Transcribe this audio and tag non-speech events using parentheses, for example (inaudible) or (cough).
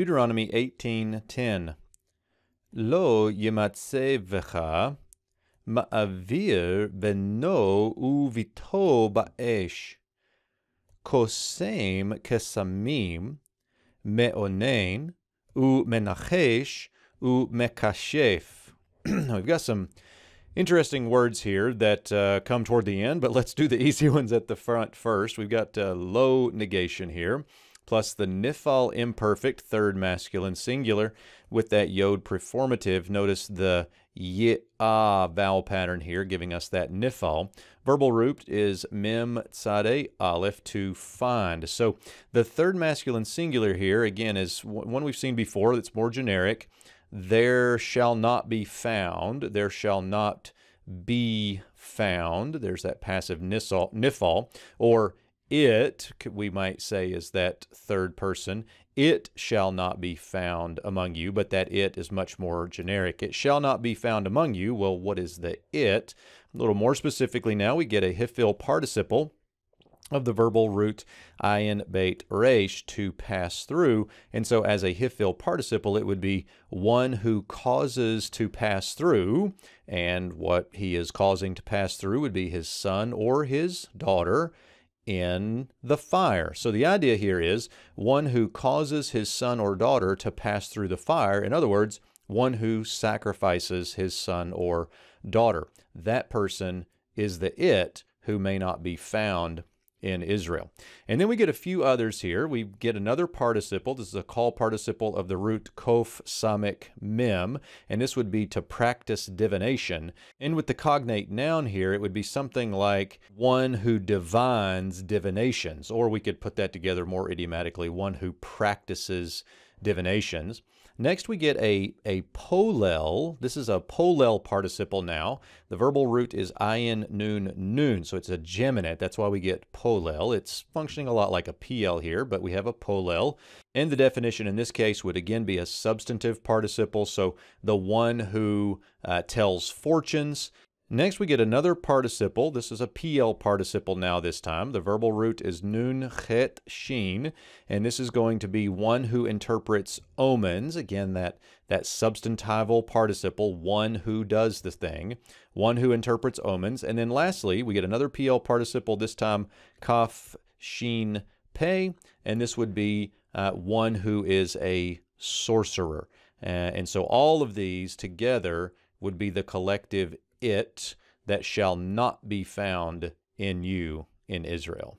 Deuteronomy 18:10 Lo yimatzevecha ma'avir beno uvito ba'esh kosem kesamim me'onen u menachesh u mekashef. (clears throat) We've got some interesting words here that uh, come toward the end, but let's do the (laughs) easy ones at the front first. We've got uh, low negation here plus the nifal imperfect, third masculine singular, with that yod preformative. Notice the ya vowel pattern here, giving us that nifal. Verbal root is mem tzade aleph, to find. So the third masculine singular here, again, is one we've seen before that's more generic. There shall not be found. There shall not be found. There's that passive nifal, or it, we might say, is that third person. It shall not be found among you, but that it is much more generic. It shall not be found among you. Well, what is the it? A little more specifically now, we get a hifil participle of the verbal root ayin beit resh to pass through. And so as a hifil participle, it would be one who causes to pass through. And what he is causing to pass through would be his son or his daughter in the fire. So the idea here is one who causes his son or daughter to pass through the fire. In other words, one who sacrifices his son or daughter. That person is the it who may not be found in Israel. And then we get a few others here. We get another participle. This is a Qal participle of the root kof samik mem, and this would be to practice divination. And with the cognate noun here, it would be something like one who divines divinations, or we could put that together more idiomatically, one who practices divinations. Next, we get a, a polel. This is a polel participle now. The verbal root is ayin noon noon, so it's a geminate. That's why we get polel. It's functioning a lot like a piel here, but we have a polel. And the definition in this case would again be a substantive participle, so the one who uh, tells fortunes, Next, we get another participle. This is a piel participle now this time. The verbal root is nun chet shin, and this is going to be one who interprets omens. Again, that, that substantival participle, one who does the thing, one who interprets omens. And then lastly, we get another piel participle, this time kaf shin pei, and this would be uh, one who is a sorcerer. Uh, and so all of these together would be the collective it that shall not be found in you in Israel.